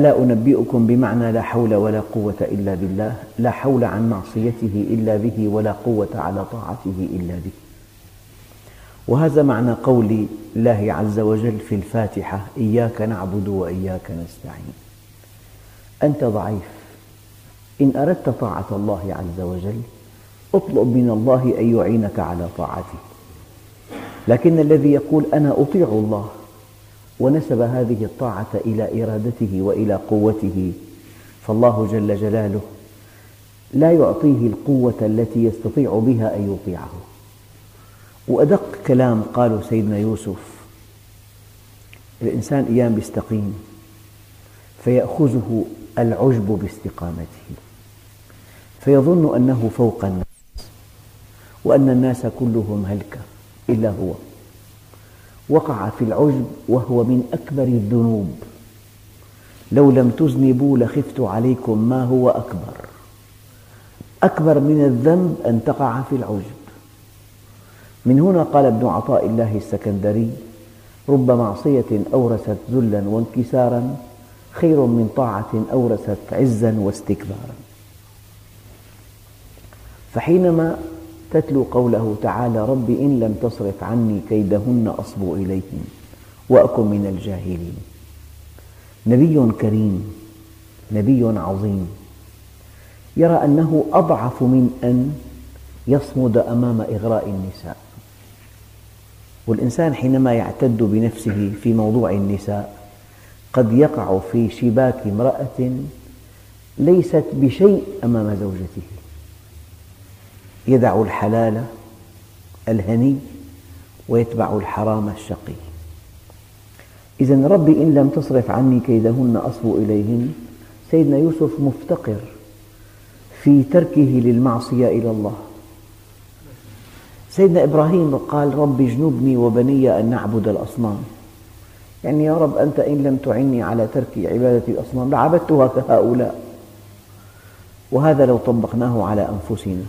ألا أنبئكم بمعنى لا حول ولا قوة إلا بالله لا حول عن معصيته إلا به ولا قوة على طاعته إلا به. وهذا معنى قول الله عز وجل في الفاتحة إياك نعبد وإياك نستعين. أنت ضعيف. إن أردت طاعة الله عز وجل اطلب من الله أن يعينك على طاعته. لكن الذي يقول أنا أطيع الله ونسب هذه الطاعة إلى إرادته وإلى قوته. فالله جل جلاله لا يعطيه القوة التي يستطيع بها أن يطيعه. وأدق كلام قاله سيدنا يوسف الإنسان أيام يستقيم فيأخذه العجب باستقامته فيظن أنه فوق الناس وأن الناس كلهم هلكة إلا هو. وقع في العجب وهو من أكبر الذنوب. لو لم تذنبوا لخفت عليكم ما هو أكبر. أكبر من الذنب أن تقع في العجب من هنا قال ابن عطاء الله السكندري رب معصية أورثت ذلا وانكسارا خير من طاعة أورثت عزا واستكبارا. فحينما تتلو قوله تعالى رب إن لم تصرف عني كيدهن أصب إليهن وأكن من الجاهلين. نبي كريم نبي عظيم. يرى أنه أضعف من أن يصمد أمام إغراء النساء. والإنسان حينما يعتد بنفسه في موضوع النساء قد يقع في شباك امرأة ليست بشيء أمام زوجته. يدع الحلال الهني ويتبع الحرام الشقي. إذا ربي إن لم تصرف عني كيدهن أصب إليهن سيدنا يوسف مفتقر في تركه للمعصية إلى الله. سيدنا إبراهيم قال رب اجنبني وبني أن نعبد الأصنام. يعني يا رب أنت إن لم تعني على ترك عبادة الأصنام لعبدتها كهؤلاء. وهذا لو طبقناه على أنفسنا.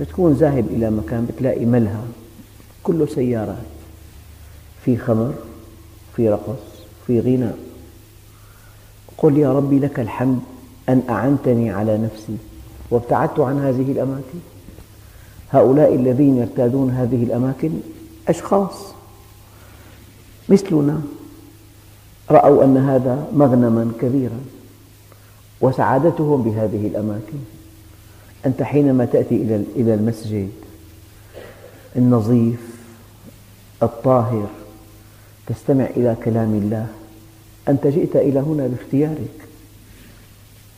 بتكون ذاهب إلى مكان بتلاقي ملهى كله سيارات في خمر في رقص في غناء قل يا ربي لك الحمد أن أعنتني على نفسي وابتعدت عن هذه الأماكن. هؤلاء الذين يرتادون هذه الأماكن أشخاص مثلنا. رأوا أن هذا مغنما كبيرا وسعادتهم بهذه الأماكن. أنت حينما تأتي إلى المسجد النظيف الطاهر تستمع إلى كلام الله أنت جئت إلى هنا باختيارك.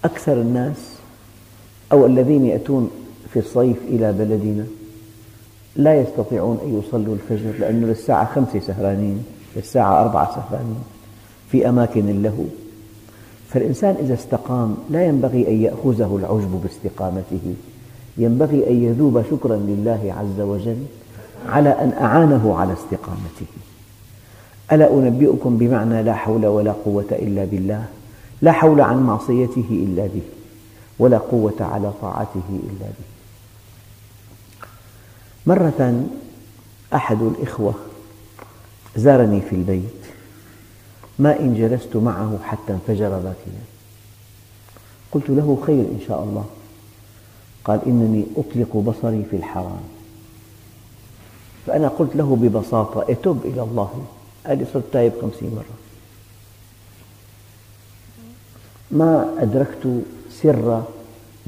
أكثر الناس أو الذين يأتون في الصيف إلى بلدنا لا يستطيعون أن يصلوا الفجر لأنه للساعة خمسة سهرانين للساعة أربعة سهرانين في أماكن اللهو فالإنسان إذا استقام لا ينبغي أن يأخذه العجب باستقامته. ينبغي أن يذوب شكرا لله عز وجل على أن أعانه على استقامته. ألا أنبئكم بمعنى لا حول ولا قوة إلا بالله؟ لا حول عن معصيته إلا به ولا قوة على طاعته إلا به. مرة أحد الإخوة زارني في البيت. ما إن جلست معه حتى انفجر باكيا. قلت له خير إن شاء الله. قال إنني أطلق بصري في الحرام. فأنا قلت له ببساطة اتب إلى الله. قال لي صرت تائب خمسين مرة. ما أدركت سر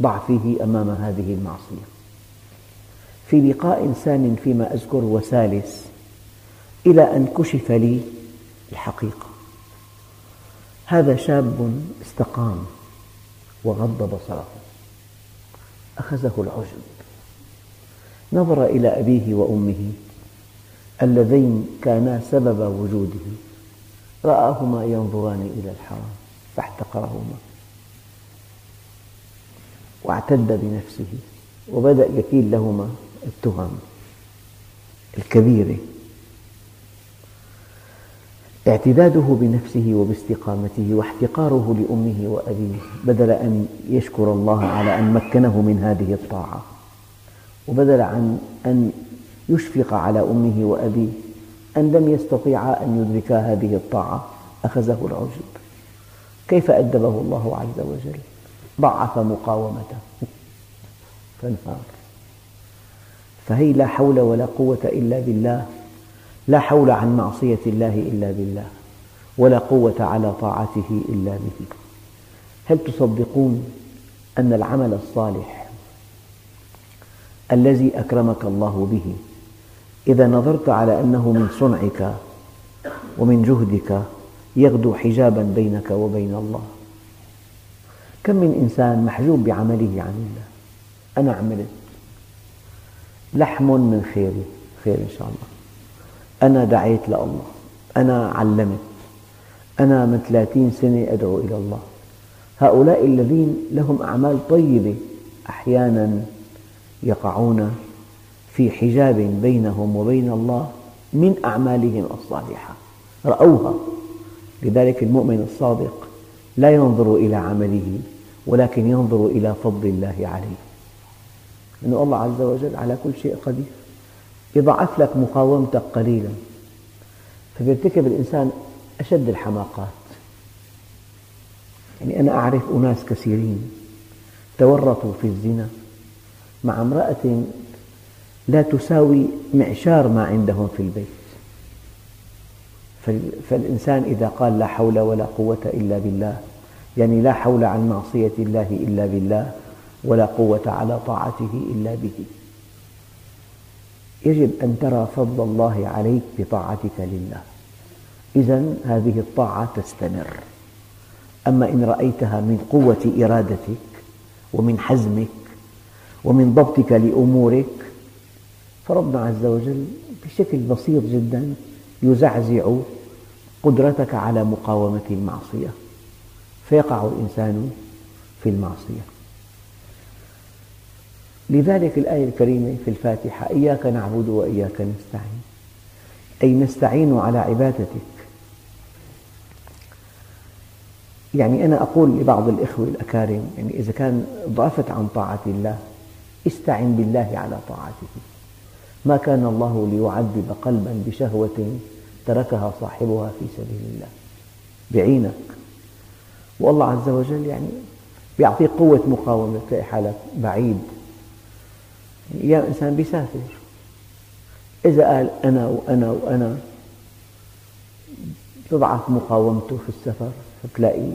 ضعفه أمام هذه المعصية. في لقاء ثان فيما أذكر وثالث إلى أن كشف لي الحقيقة. هذا شاب استقام وغض بصره أخذه العجب نظر إلى أبيه وأمه اللذين كانا سبب وجوده. رآهما ينظران إلى الحرام فاحتقرهما. واعتد بنفسه وبدأ يكيل لهما التهم الكبيرة اعتداده بنفسه وباستقامته واحتقاره لأمه وأبيه. بدل أن يشكر الله على أن مكنه من هذه الطاعة وبدل عن أن يشفق على أمه وأبيه أن لم يستطيعا أن يدركا هذه الطاعة أخذه العجب. كيف أدبه الله عز وجل؟ ضعف مقاومته. فانهار فهي لا حول ولا قوة إلا بالله. لا حول عن معصية الله إلا بالله ولا قوة على طاعته إلا به. هل تصدقون أن العمل الصالح الذي أكرمك الله به إذا نظرت على أنه من صنعك ومن جهدك يغدو حجابا بينك وبين الله؟ كم من إنسان محجوب بعمله عن الله؟ أنا عملت لحم من خيري خير إن شاء الله. أنا دعيت لله أنا علمت. أنا من ثلاثين سنة أدعو إلى الله. هؤلاء الذين لهم أعمال طيبة أحيانا يقعون في حجاب بينهم وبين الله من أعمالهم الصالحة. رأوها. لذلك المؤمن الصادق لا ينظر إلى عمله ولكن ينظر إلى فضل الله عليه. أن الله عز وجل على كل شيء قدير. يضعف لك مقاومتك قليلا. فيرتكب الإنسان أشد الحماقات. يعني أنا أعرف أناس كثيرين تورطوا في الزنا مع امرأة لا تساوي معشار ما عندهم في البيت. فالإنسان إذا قال لا حول ولا قوة إلا بالله يعني لا حول عن معصية الله إلا بالله ولا قوة على طاعته إلا به. يجب أن ترى فضل الله عليك بطاعتك لله. إذا هذه الطاعة تستمر. أما إن رأيتها من قوة إرادتك ومن حزمك ومن ضبطك لأمورك فربنا عز وجل بشكل بسيط جدا يزعزع قدرتك على مقاومة المعصية. فيقع الإنسان في المعصية. لذلك الآية الكريمة في الفاتحة إياك نعبد وإياك نستعين. أي نستعين على عبادتك. يعني أنا أقول لبعض الإخوة الأكارم يعني إذا كان ضعفت عن طاعة الله استعن بالله على طاعته. ما كان الله ليعذب قلبا بشهوة تركها صاحبها في سبيل الله. بعينك. والله عز وجل يعني يعطيك قوة مقاومة تلاقي حالك بعيد. أيام إنسان بيسافر. إذا قال أنا وأنا وأنا تضعف مقاومته في السفر فتلاقي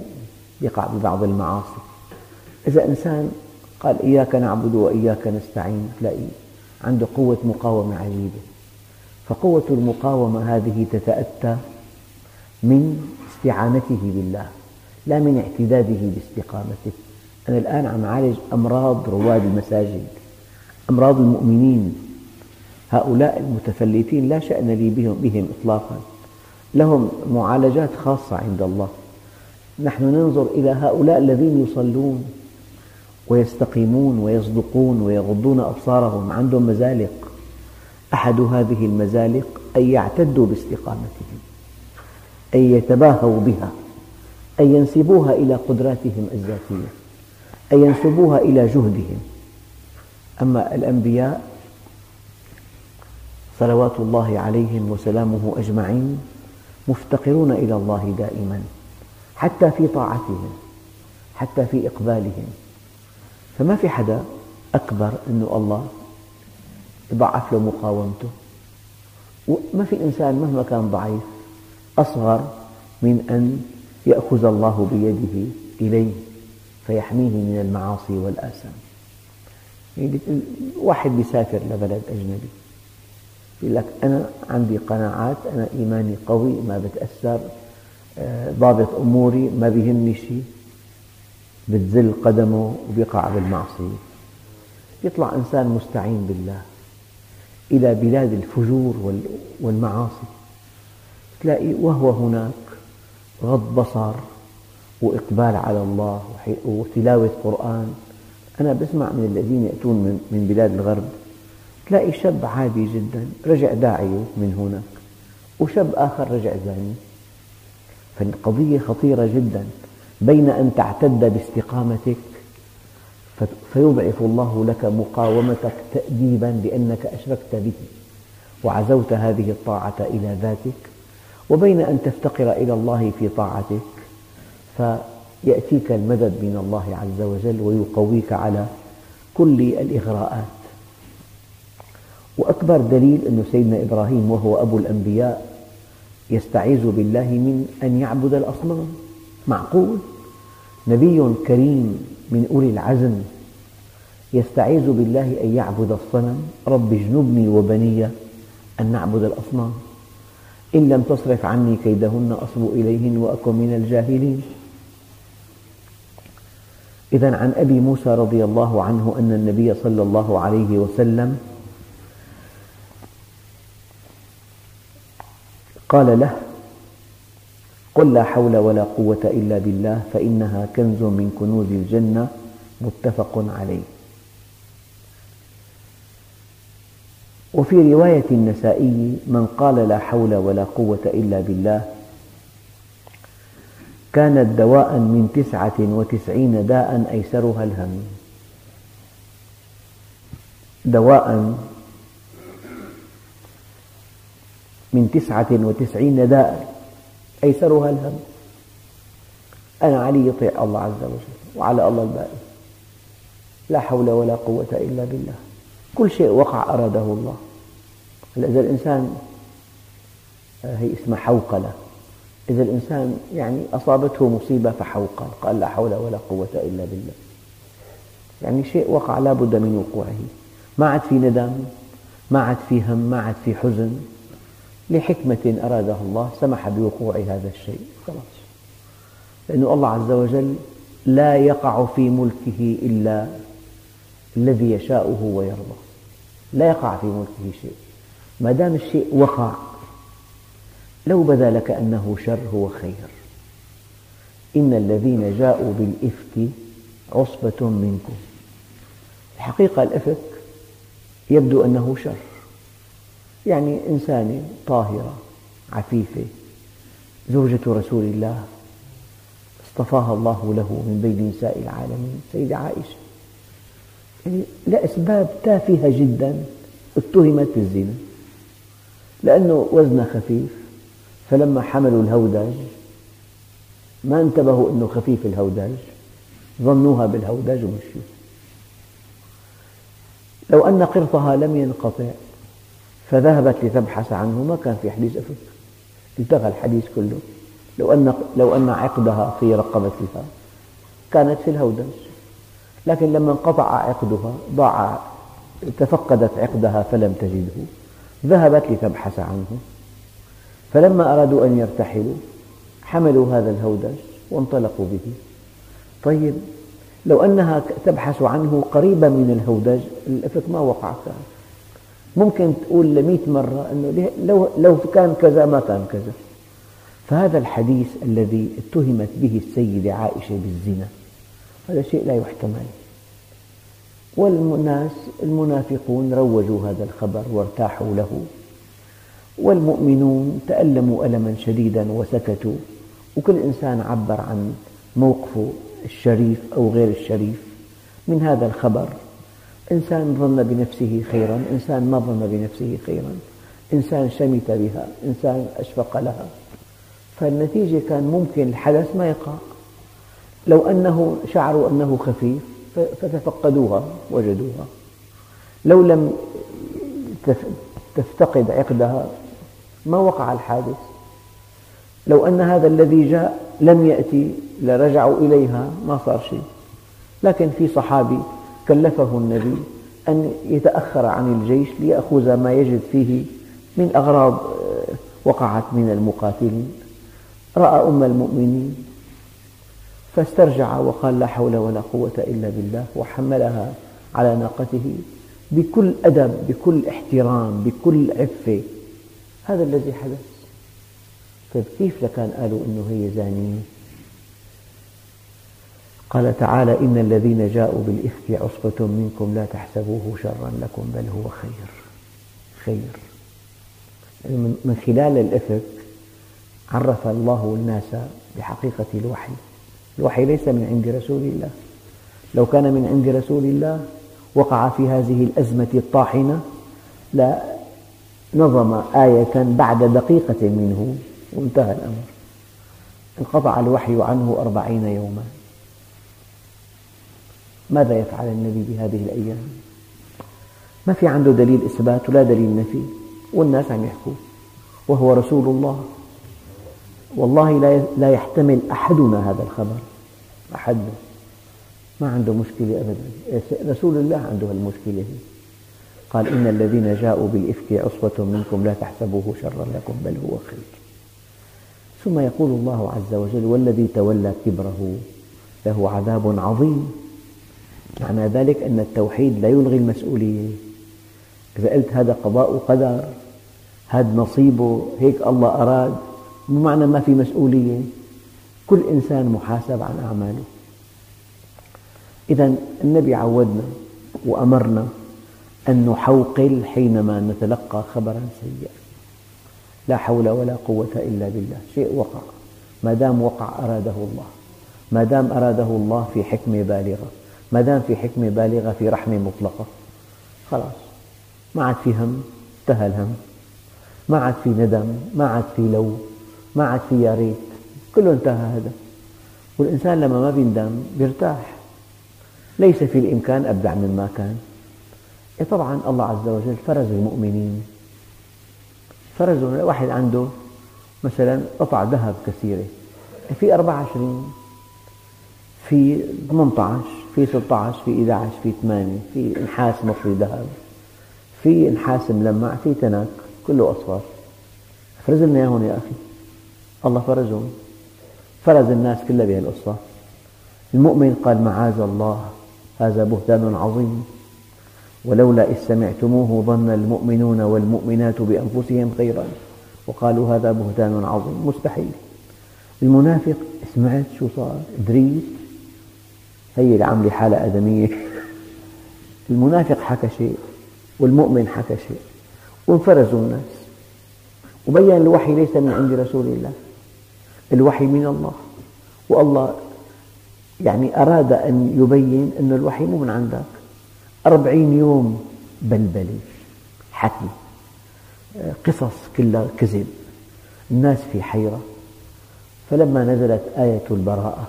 يقع ببعض المعاصي. إذا إنسان قال إياك نعبد وإياك نستعين تلاقي عنده قوة مقاومة عجيبة. فقوة المقاومة هذه تتأتى من استعانته بالله لا من اعتداده باستقامته. أنا الآن عم أعالج أمراض رواد المساجد. أمراض المؤمنين. هؤلاء المتفلتين لا شأن لي بهم, بهم إطلاقا. لهم معالجات خاصة عند الله. نحن ننظر إلى هؤلاء الذين يصلون ويستقيمون ويصدقون ويغضون أبصارهم. عندهم مزالق. أحد هذه المزالق أن يعتدوا باستقامتهم أن يتباهوا بها أن ينسبوها إلى قدراتهم الذاتية أن ينسبوها إلى جهدهم. أما الأنبياء صلوات الله عليهم وسلامه أجمعين مفتقرون إلى الله دائما حتى في طاعتهم حتى في إقبالهم. فما في حدا أكبر أن الله يضعف له مقاومته؟ وما في إنسان مهما كان ضعيف أصغر من أن يأخذ الله بيده إليه فيحميه من المعاصي والآثام. واحد يسافر لبلد أجنبي. يقول لك أنا عندي قناعات أنا إيماني قوي ما بتأثر آه، ضابط أموري ما بيهمني شيء. بتزل قدمه وبيقع بالمعصية. يطلع إنسان مستعين بالله. إلى بلاد الفجور والمعاصي. تلاقي وهو هناك غض بصر وإقبال على الله وتلاوة قرآن. أنا بسمع من الذين يأتون من بلاد الغرب تلاقي شاب عادي جدا رجع داعية من هناك وشاب آخر رجع زاني فالقضية خطيرة جدا بين أن تعتد باستقامتك فيضعف الله لك مقاومتك تأديبا لأنك أشركت به وعزوت هذه الطاعة إلى ذاتك وبين أن تفتقر إلى الله في طاعتك. يأتيك المدد من الله عز وجل ويقويك على كل الإغراءات. وأكبر دليل أن سيدنا إبراهيم وهو أبو الأنبياء يستعيذ بالله من أن يعبد الأصنام. معقول؟ نبي كريم من أولي العزم يستعيذ بالله أن يعبد الصنم. رب اجنبني وبني أن نعبد الأصنام. إن لم تصرف عني كيدهن أصب إليهن وأكن من الجاهلين. إذا عن أبي موسى رضي الله عنه أن النبي صلى الله عليه وسلم قال له قل لا حول ولا قوة إلا بالله فإنها كنز من كنوز الجنة متفق عليه. وفي رواية النسائي من قال لا حول ولا قوة إلا بالله كانت دواء من تسعة وتسعين داء أيسرها الهم. دواء من تسعة وتسعين داء أيسرها الهم. أنا علي يطيع الله عز وجل وعلى الله الباقي لا حول ولا قوة إلا بالله. كل شيء وقع أراده الله. إذا الإنسان آه، هي اسمها حوقلة. إذا الإنسان يعني أصابته مصيبة فحوقل قال لا حول ولا قوة إلا بالله. يعني شيء وقع لا بد من وقوعه. ما عاد في ندم ما عاد في هم ما عاد في حزن. لحكمة أرادها الله سمح بوقوع هذا الشيء. خلاص. لأن الله عز وجل لا يقع في ملكه إلا الذي يشاءه ويرضى. لا يقع في ملكه شيء. ما دام الشيء وقع لو بدا لك أنه شر هو خير إن الذين جاءوا بالإفك عصبة منكم. الحقيقة الإفك يبدو أنه شر. يعني إنسانة طاهرة عفيفة زوجة رسول الله اصطفاها الله له من بين نساء العالمين سيدة عائشة. يعني لأسباب تافهة جدا اتهمت بالزنا لأنه وزنها خفيف فلما حملوا الهودج ما انتبهوا أنه خفيف الهودج ظنوها بالهودج ومشيوا لو أن قرطها لم ينقطع فذهبت لتبحث عنه ما كان في حديث أفك. انتهى الحديث كله. لو أن, لو أن عقدها في رقبتها كانت في الهودج لكن لما انقطع عقدها ضاع تفقدت عقدها فلم تجده ذهبت لتبحث عنه. فلما أرادوا أن يرتحلوا حملوا هذا الهودج وانطلقوا به. طيب لو أنها تبحث عنه قريبا من الهودج الإفك ما وقع كان ممكن تقول لمئة مرة أنه لو, لو كان كذا ما كان كذا. فهذا الحديث الذي اتهمت به السيدة عائشة بالزنا هذا شيء لا يحتمل. والناس المنافقون روجوا هذا الخبر وارتاحوا له. والمؤمنون تألموا ألما شديدا وسكتوا وكل إنسان عبر عن موقفه الشريف أو غير الشريف. من هذا الخبر إنسان ظن بنفسه خيرا إنسان ما ظن بنفسه خيرا إنسان شمت بها إنسان أشفق لها. فالنتيجة كان ممكن الحدث ما يقع. لو أنه شعروا أنه خفيف فتفقدوها وجدوها. لو لم تفتقد عقدها ما وقع الحادث؟ لو أن هذا الذي جاء لم يأتي لرجعوا إليها ما صار شيء. لكن في صحابي كلفه النبي أن يتأخر عن الجيش ليأخذ ما يجد فيه من أغراض آه، وقعت من المقاتلين. رأى أم المؤمنين فاسترجع وقال لا حول ولا قوة إلا بالله وحملها على ناقته بكل أدب بكل احترام بكل عفة. هذا الذي حدث. طيب كيف لكان قالوا أنه هي زانية قال تعالى إن الذين جاءوا بالإفك عصبة منكم لا تحسبوه شرا لكم بل هو خير. خير. من خلال الإفك عرف الله الناس بحقيقة الوحي. الوحي ليس من عند رسول الله. لو كان من عند رسول الله وقع في هذه الأزمة الطاحنة لا نظم آية بعد دقيقة منه. وانتهى الأمر. انقطع الوحي عنه أربعين يوما. ماذا يفعل النبي بهذه الأيام؟ ما في عنده دليل إثبات؟ ولا دليل نفي والناس عم يحكوا. وهو رسول الله. والله لا يحتمل أحدنا هذا الخبر. أحدنا ما عنده مشكلة أبدا. رسول الله عنده المشكلة قال إن الذين جاءوا بالإفك عصبة منكم لا تحسبوه شرا لكم بل هو خير. ثم يقول الله عز وجل والذي تولى كبره له عذاب عظيم. معنى ذلك أن التوحيد لا يلغي المسؤولية. إذا قلت هذا قضاء وقدر هذا نصيبه هيك الله أراد معنى ما في مسؤولية. كل إنسان محاسب عن أعماله. إذا النبي عودنا وأمرنا أن نحوقل حينما نتلقى خبرا سيئا. لا حول ولا قوة إلا بالله. شيء وقع. ما دام وقع أراده الله. ما دام أراده الله في حكمة بالغة. ما دام في حكمة بالغة في رحمة مطلقة. خلاص. ما عاد في هم. انتهى الهم. ما عاد في ندم. ما عاد في لو. ما عاد في يا ريت. كله انتهى هذا. والإنسان لما ما بيندم بيرتاح. ليس في الإمكان أبدع مما كان. طبعا الله عز وجل فرز المؤمنين. فرز واحد عنده مثلا قطع ذهب كثيرة في 24 في 18 في 16 في 11 في 8 في نحاس مصري ذهب في نحاس ملمع في تنك كله أصفر. فرز لنا إياهم يا أخي. الله فرزهم. فرز الناس كلها بهالقصة. المؤمن قال معاذ الله هذا بهتان عظيم. ولولا إذ سمعتموه ظن المؤمنون والمؤمنات بأنفسهم خيرا. وقالوا هذا بهتان عظيم مستحيل. المنافق سمعت شو صار دريت هي اللي عاملة حالة آدمية. المنافق حكى شيء والمؤمن حكى شيء وانفرزوا الناس. وبين الوحي ليس من عند رسول الله الوحي من الله. والله يعني أراد أن يبين أن الوحي مو من عندك. أربعين يوم بلبلة حكي. قصص كلها كذب. الناس في حيرة. فلما نزلت آية البراءة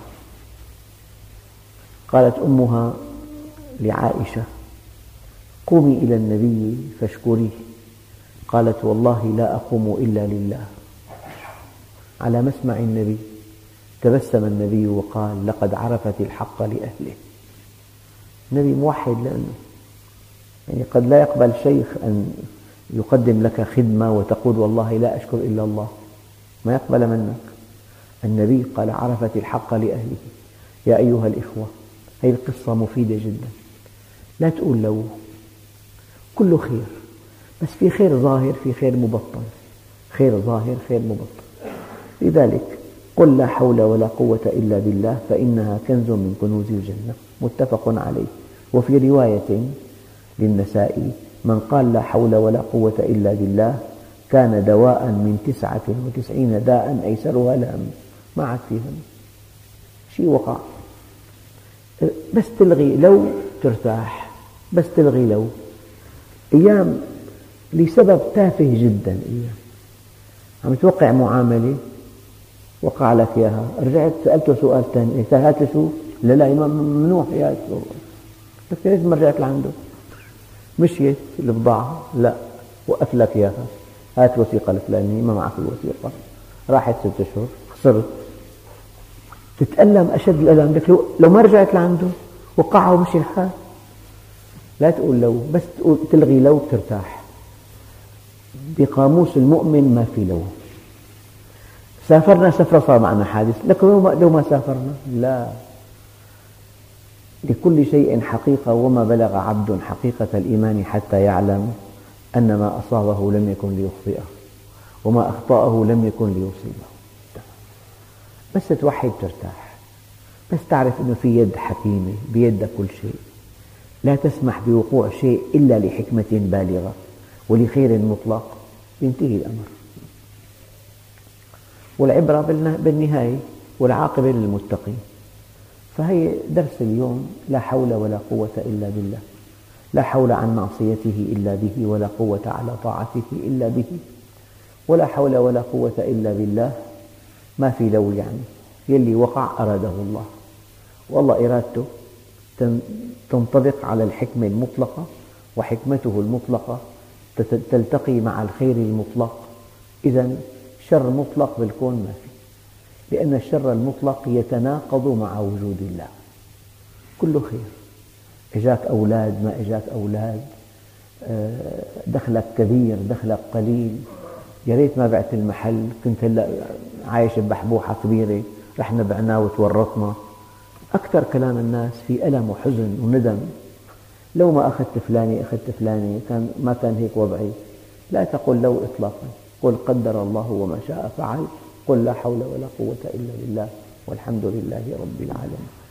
قالت أمها لعائشة قومي إلى النبي فاشكريه. قالت والله لا أقوم إلا لله. على مسمع النبي تبسم النبي وقال لقد عرفت الحق لأهله. النبي موحد لأنه يعني قد لا يقبل شيخ أن يقدم لك خدمة وتقول والله لا أشكر إلا الله. ما يقبل منك. النبي قال عرفت الحق لأهله. يا أيها الإخوة هذه القصة مفيدة جدا. لا تقول لو كله خير بس في خير ظاهر في خير مبطن. خير ظاهر خير مبطن. لذلك قل لا حول ولا قوة إلا بالله فإنها كنز من كنوز الجنة. متفق عليه. وفي رواية للنسائي من قال لا حول ولا قوة إلا بالله كان دواء من تسعة وتسعين داء أيسرها الهم ما عاد فيهم. شيء وقع. بس تلغي لو ترتاح. بس تلغي لو. أيام لسبب تافه جدا أيام. عم توقع معاملة وقع لك إياها رجعت سألته سؤال ثاني هات شو؟ لا لا ممنوع يا لك ليش ما رجعت لعنده؟ مشيت البضاعة؟ لا. وقف لك إياها هات الوثيقة الفلانية ما معك الوثيقة. راحت ست أشهر خسرت. تتألم أشد الألم. لك لو, لو ما رجعت لعنده وقعه ومشي الحال. لا تقول لو بس تقول تلغي لو بترتاح بقاموس المؤمن ما في لو. سافرنا سفرة صار معنا حادث لكن لو ما سافرنا؟ لا. لكل شيء حقيقة وما بلغ عبد حقيقة الإيمان حتى يعلم أن ما أصابه لم يكن ليخطئه وما أخطأه لم يكن ليصيبه. بس توحد ترتاح. بس تعرف أنه في يد حكيمة بيدها كل شيء. لا تسمح بوقوع شيء إلا لحكمة بالغة ولخير مطلق. ينتهي الأمر. والعبرة بالنهاية والعاقبة للمتقين. فهي درس اليوم لا حول ولا قوة إلا بالله. لا حول عن معصيته إلا به ولا قوة على طاعته إلا به ولا حول ولا قوة إلا بالله. ما في لو يعني يلي وقع أراده الله. والله إرادته تنطبق على الحكمة المطلقة وحكمته المطلقة تلتقي مع الخير المطلق. إذا شر مطلق بالكون ما في. لأن الشر المطلق يتناقض مع وجود الله. كله خير. إجاك أولاد ما إجاك أولاد آه، دخلك كبير دخلك قليل. يا ريت ما بعت المحل كنت هلا عايش ببحبوحة كبيرة رحنا بعناه وتورطنا. أكثر كلام الناس في ألم وحزن وندم. لو ما أخذت فلاني أخذت فلاني كان ما كان هيك وضعي. لا تقل لو إطلاقا. قل قدر الله وما شاء فعل قل لا حول ولا قوة إلا بالله والحمد لله رب العالمين.